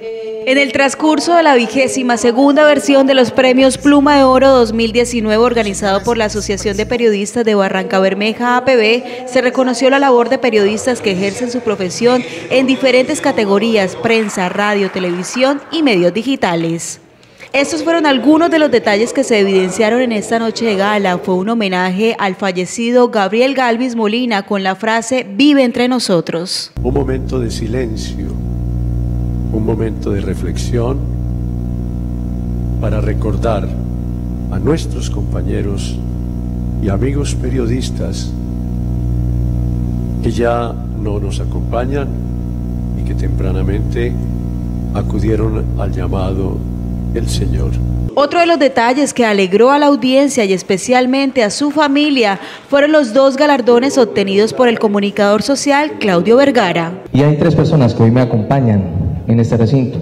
En el transcurso de la vigésima segunda versión de los premios Pluma de Oro 2019 organizado por la Asociación de Periodistas de Barranca Bermeja APB, se reconoció la labor de periodistas que ejercen su profesión en diferentes categorías, prensa, radio, televisión y medios digitales. Estos fueron algunos de los detalles que se evidenciaron en esta noche de gala. Fue un homenaje al fallecido Gabriel Galvis Molina con la frase Vive entre nosotros. Un momento de silencio momento de reflexión para recordar a nuestros compañeros y amigos periodistas que ya no nos acompañan y que tempranamente acudieron al llamado del Señor. Otro de los detalles que alegró a la audiencia y especialmente a su familia fueron los dos galardones obtenidos por el comunicador social Claudio Vergara. Y hay tres personas que hoy me acompañan en este recinto.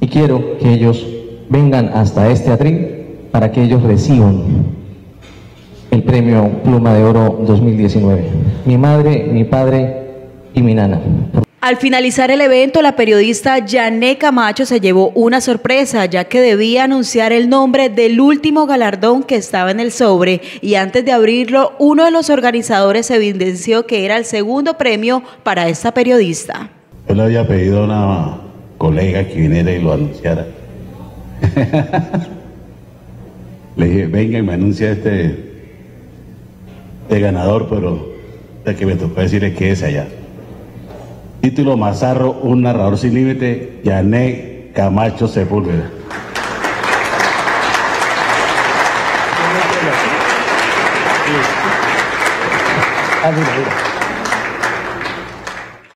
Y quiero que ellos vengan hasta este atril para que ellos reciban el premio Pluma de Oro 2019. Mi madre, mi padre y mi nana. Al finalizar el evento, la periodista Yané Camacho se llevó una sorpresa, ya que debía anunciar el nombre del último galardón que estaba en el sobre. Y antes de abrirlo, uno de los organizadores evidenció que era el segundo premio para esta periodista. Yo le había pedido una colega que viniera y lo anunciara. Le dije, venga y me anuncia este, este ganador, pero de que me tocó decirle que es allá. Título Mazarro, un narrador sin límite, Yané Camacho Sepúlveda. Ah,